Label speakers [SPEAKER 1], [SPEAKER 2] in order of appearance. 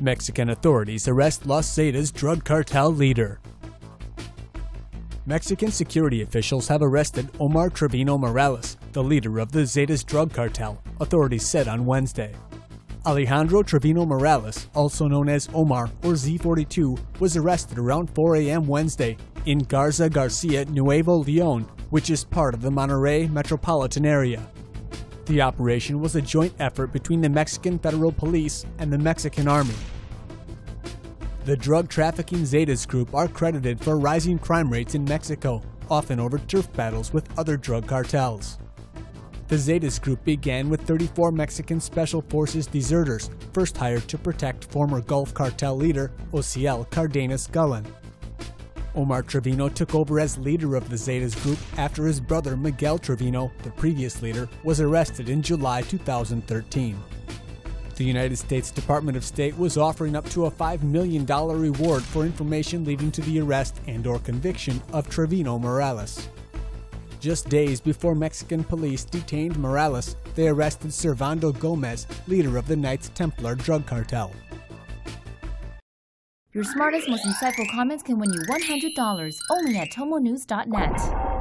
[SPEAKER 1] Mexican authorities arrest Los Zetas drug cartel leader. Mexican security officials have arrested Omar Trevino Morales, the leader of the Zetas drug cartel, authorities said on Wednesday. Alejandro Trevino Morales, also known as Omar or Z42, was arrested around 4 a.m. Wednesday in Garza Garcia, Nuevo Leon, which is part of the Monterrey metropolitan area. The operation was a joint effort between the Mexican Federal Police and the Mexican Army. The drug trafficking Zetas group are credited for rising crime rates in Mexico, often over turf battles with other drug cartels. The Zetas group began with 34 Mexican Special Forces deserters, first hired to protect former Gulf cartel leader Osiel Cardenas Guillen. Omar Trevino took over as leader of the Zetas group after his brother Miguel Trevino, the previous leader, was arrested in July 2013. The United States Department of State was offering up to a $5 million reward for information leading to the arrest and or conviction of Trevino Morales. Just days before Mexican police detained Morales, they arrested Servando Gomez, leader of the Knights Templar drug cartel.
[SPEAKER 2] Your smartest, most insightful comments can win you $100 only at tomonews.net.